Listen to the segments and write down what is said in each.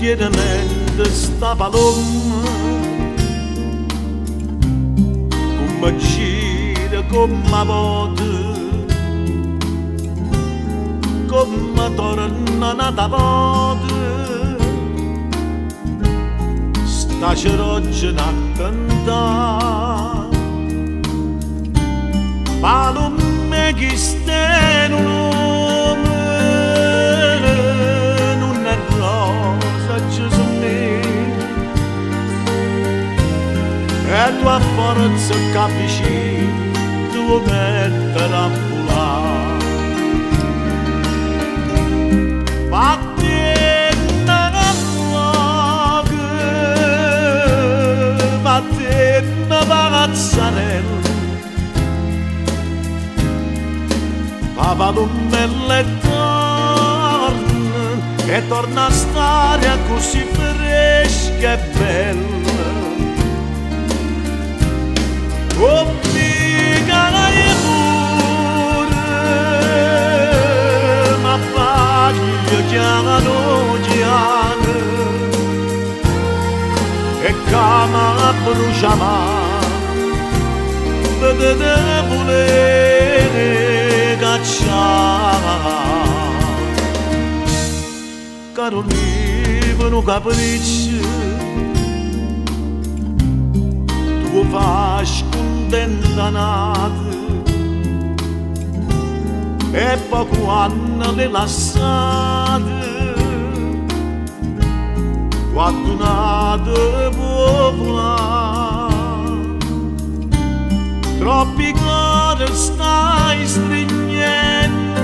tiernamente stava l'uomo come gira come vote come torna nata vote sta ceroggia da cantare e tua forza capisci tu mettere a volare Battenna luogo Battenna palazzarella Papalummelle torna e torna a stare così fresca e bella Obbliga e pure ma fagli chiamano Gianna e cama bruciama vedete volere Bu aşkın danadı E poco hanno rilassato Quando nato può Troppi cuori stai stringendo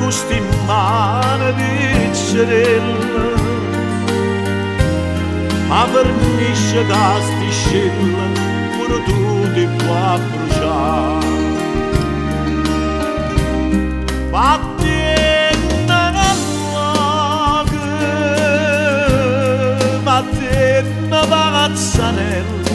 Gusti in di cerello. Ma vernisce da stiscella pure tu ti puoi bruciare. Battenna luogo, battenna palazzanella,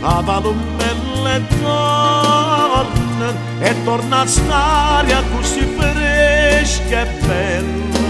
la palummelle torna e torna a stare così fresca e bella.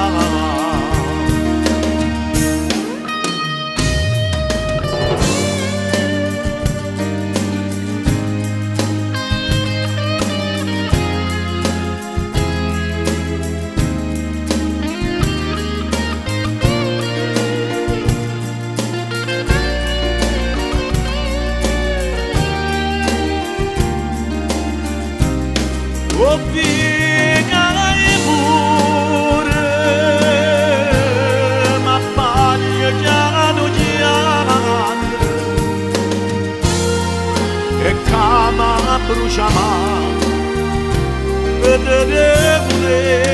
Kama brushama, ödede.